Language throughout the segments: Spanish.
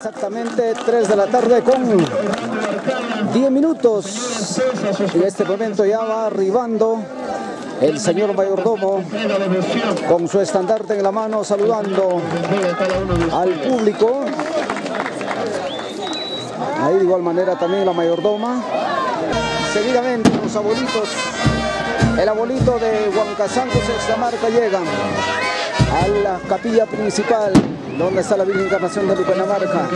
Exactamente 3 de la tarde con 10 minutos. En este momento ya va arribando el señor mayordomo con su estandarte en la mano saludando al público. Ahí de igual manera también la mayordoma. Seguidamente los abuelitos, el abuelito de Huancasanco, sexta marca llegan a la capilla principal donde está la Virgen Encarnación de Lucanamarca.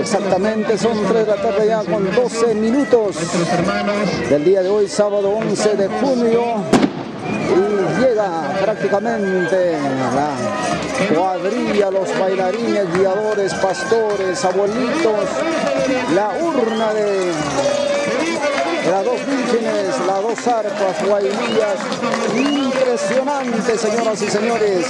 Exactamente, son 3 de la tarde ya con 12 minutos del día de hoy, sábado 11 de junio. Y llega prácticamente la cuadrilla, los bailarines, guiadores, pastores, abuelitos, la urna de las dos vírgenes, dos arpas, guailías, impresionante señoras y señores.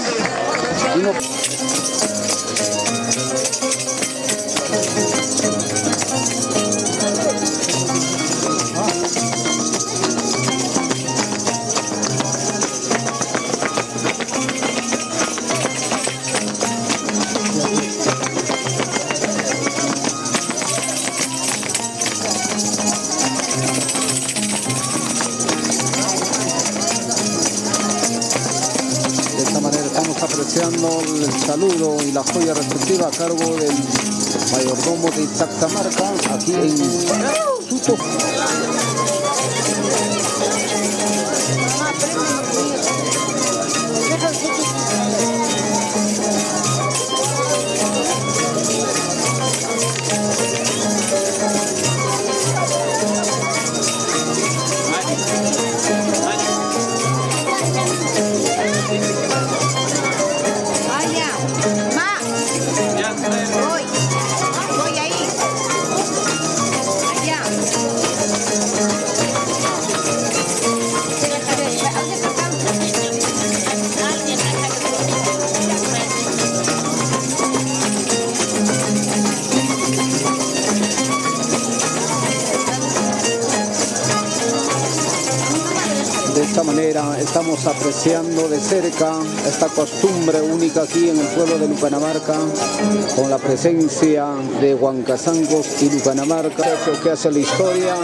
Apreciando el saludo y la joya respectiva a cargo del mayordomo de Marca aquí en Suto. Apreciando de cerca esta costumbre única aquí en el pueblo de Lucanamarca con la presencia de Huancazancos y Lucanamarca que hace la historia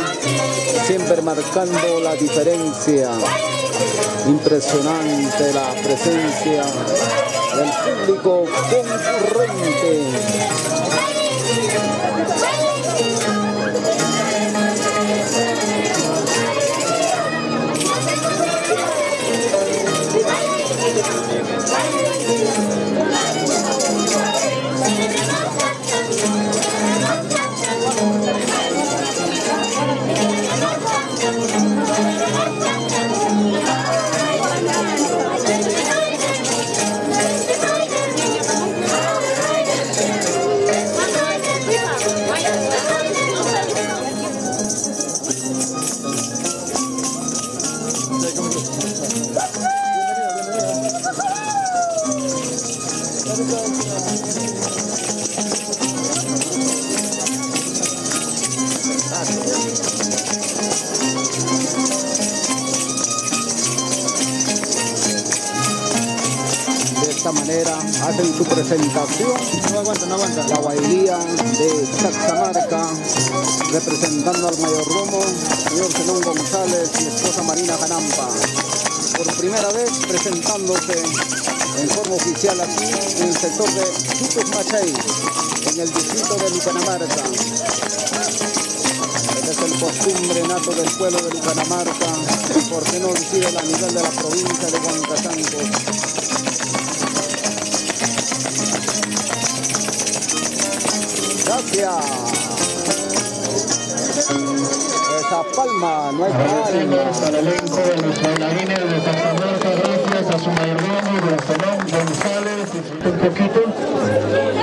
siempre marcando la diferencia. Impresionante la presencia del público concurrente manera hacen su presentación. No aguanta, no aguanta. la guailía de Chaxamarca representando al mayordomo señor Zenón González y esposa Marina Janampa por primera vez presentándose en forma oficial aquí en el sector de Chutos Machay en el distrito de Lucanamarca Este es el costumbre nato del pueblo de Lucanamarca por qué no decir a nivel de la provincia de Huancatango Gracias. Esa palma, no hay Agradecemos al elenco de los bailarines de Saxamarca, gracias a su mayordomo, González, un poquito.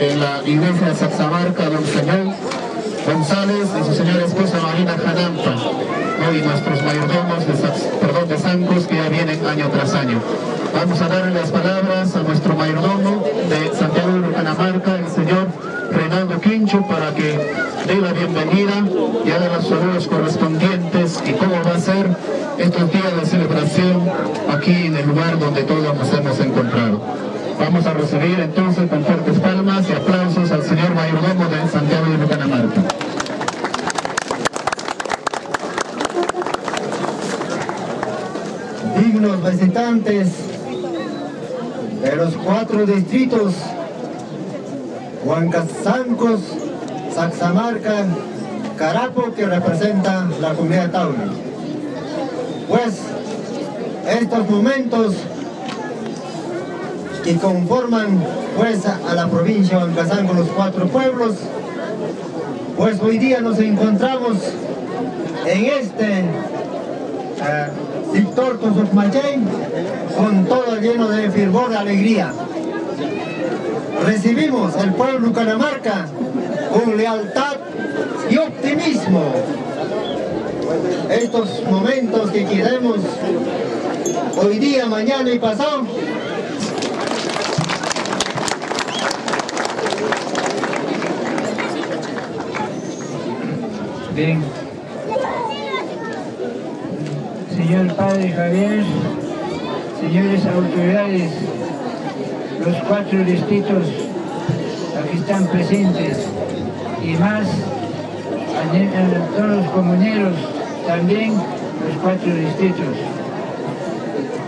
En la iglesia de Saxamarca, don Samuel González y su señora esposa Marina Janampa, hoy nuestros mayordomos de, perdón, de Sancos que ya vienen año tras año. Vamos a darle las palabras a nuestro mayordomo de Santiago de Canamarca, el señor Reinaldo Quincho, para que dé la bienvenida y haga los saludos correspondientes y cómo va a ser estos días de celebración aquí en el lugar donde todos nos hemos encontrado. Vamos a recibir entonces con fuertes palmas y aplausos al señor mayordomo de Santiago de Bucanamarca. Visitantes de los cuatro distritos Huancazancos, Saxamarca, Carapo que representa la comunidad Tauri. Pues estos momentos que conforman pues a la provincia de Huancazanco, los cuatro pueblos, pues hoy día nos encontramos en este eh, sector Tosocmachén con todo lleno de fervor, de alegría. Recibimos al pueblo Canamarca con lealtad y optimismo. Estos momentos que queremos hoy día, mañana y pasado, Bien. Señor Padre Javier, señores autoridades, los cuatro distritos aquí están presentes y más a todos los comuneros, también los cuatro distritos.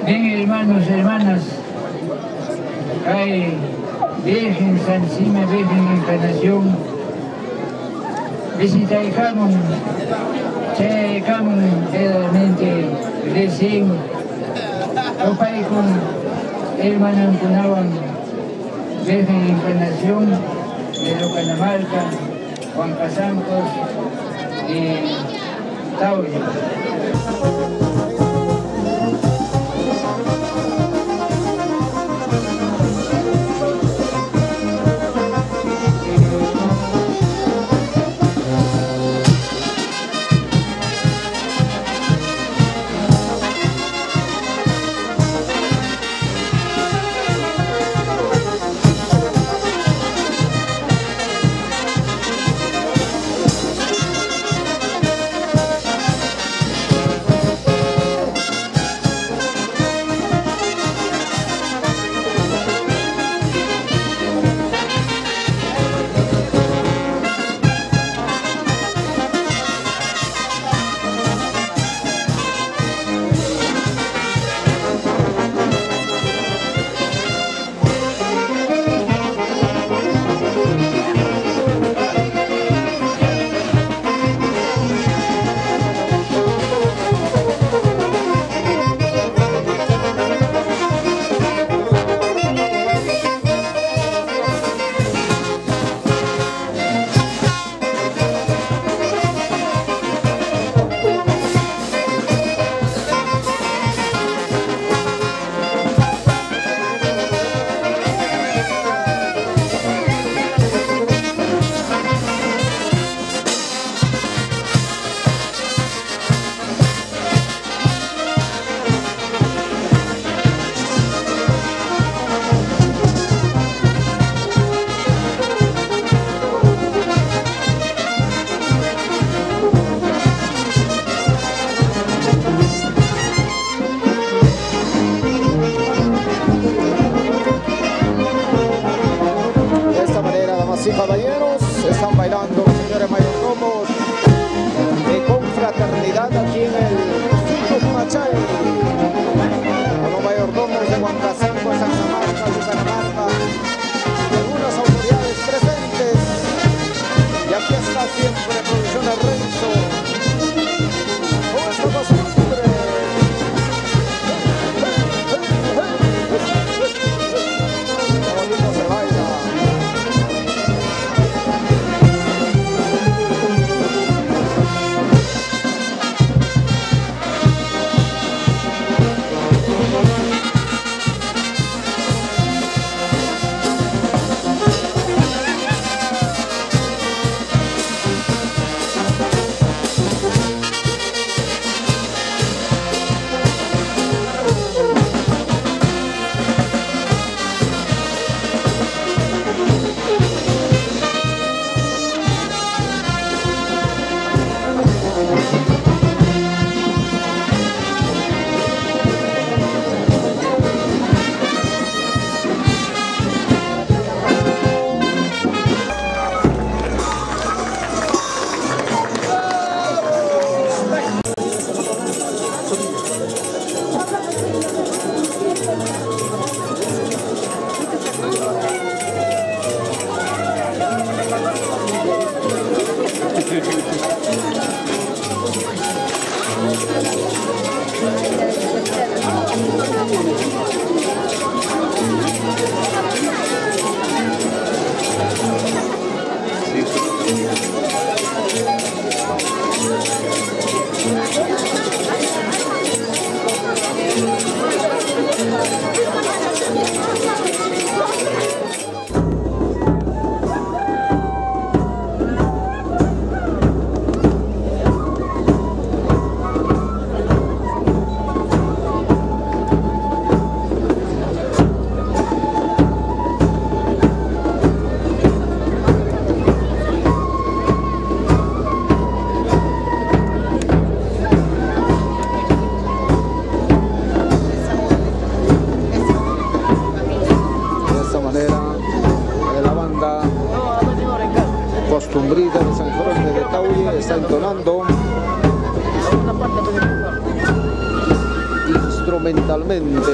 Bien, hermanos, hermanas, hay Virgen Santísima, Virgen Encarnación, visitamos, checamos realmente recién, Opay con hermano Cunawan, Virgen Encarnación de Locanamarca, Juan Casancos y Tauri. Sombrita de San Jerónimo de Tauye está entonando instrumentalmente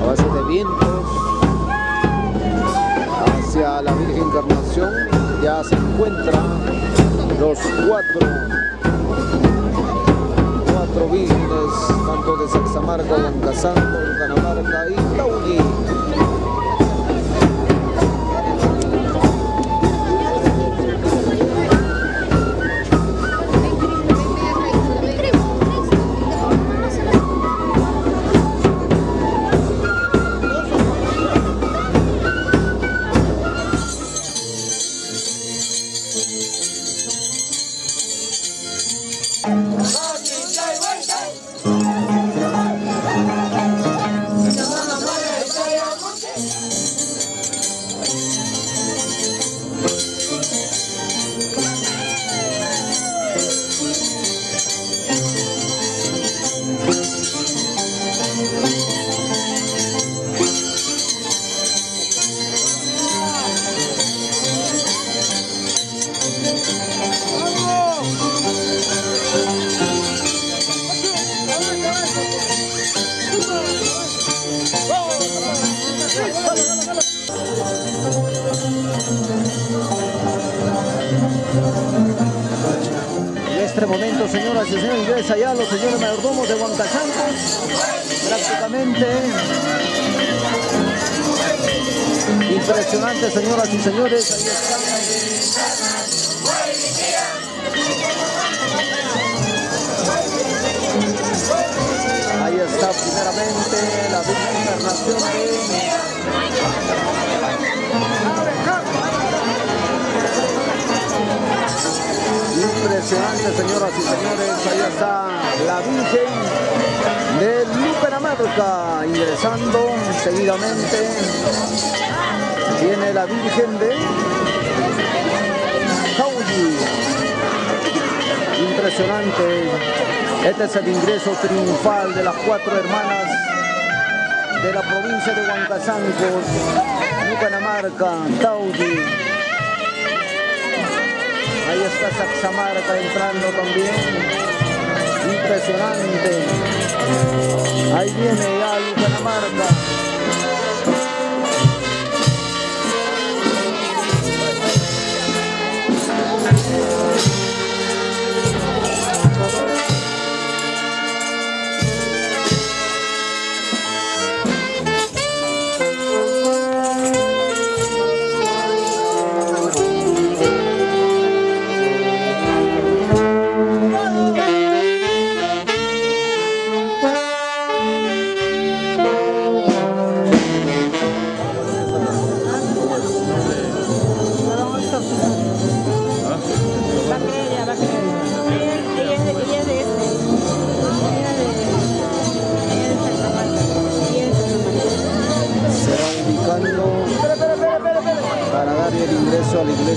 a base de vientos hacia la Virgen Encarnación. Ya se encuentran los cuatro cuatro vírgenes tanto de Saxamarca, Huancazango, Canamarca y Tauyi señoras y señores, ingresa ya los señores mayordomos de Huancachancos. Prácticamente impresionante, señoras y señores. Ahí están. Ahí está primeramente la Virgen Encarnación Impresionante, señoras y señores. Ahí está la Virgen de Luperamarca ingresando seguidamente. Viene la Virgen de Cauyi. Impresionante. Este es el ingreso triunfal de las cuatro hermanas de la provincia de Huancazancos, Lucanamarca, Tauyi. Ahí está Saxamarca entrando también. Impresionante. Ahí viene ya Lucanamarca.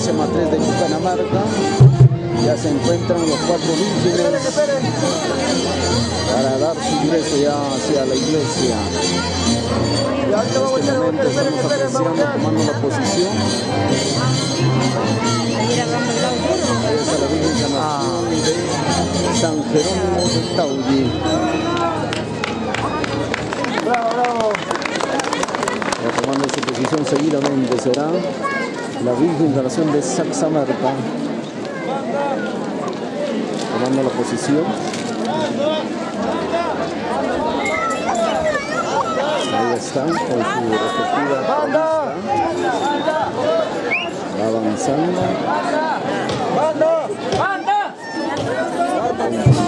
Iglesia matriz de Bucanamarca. Ya se encuentran los cuatro vírgenes para dar su ingreso ya hacia la iglesia. En este momento estamos apreciando, tomando la posición. Ahí está la Virgen de San Jerónimo de Tauyi. Ya tomando su posición seguidamente será la Virgen Encarnación de Saxamarca. Tomando la posición. Ahí están con su respectiva. Va avanzando. Esta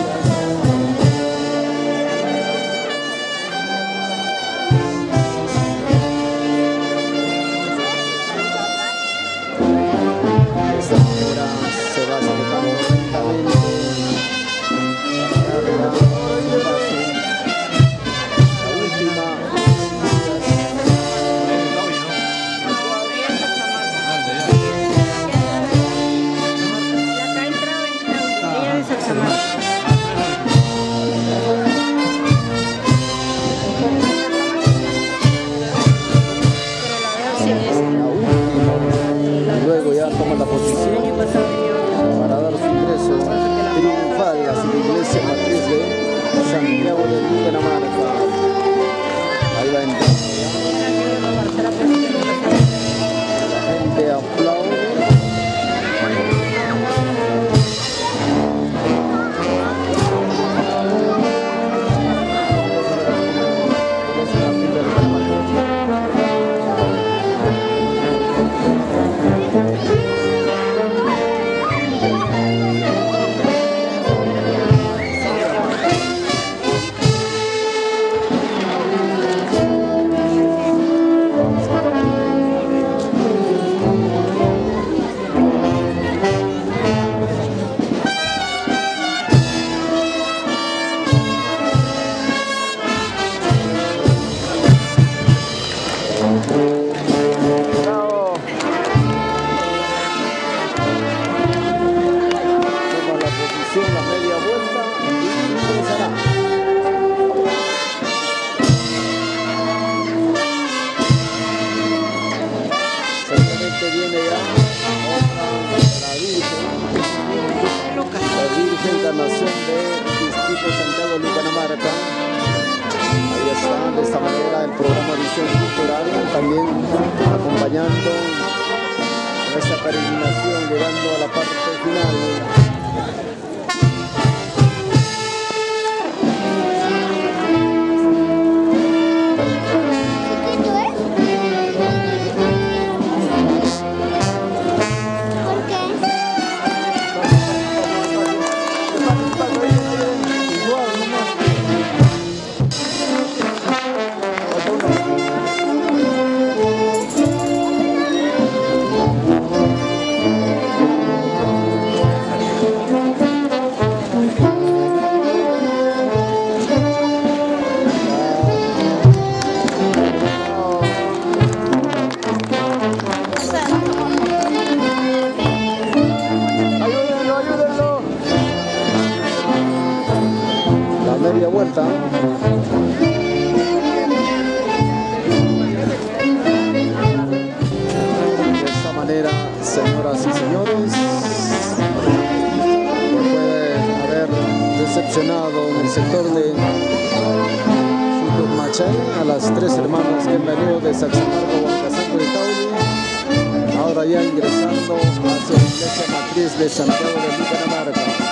de esta manera el programa Visión Cultural, también acompañando esta peregrinación, llegando a la parte final. decepcionado en el sector de Machal a las tres hermanas que han venido de Saxamarco, Huancasaco y Tauri, ahora ya ingresando hacia la iglesia matriz de Santiago de Bucaramanga.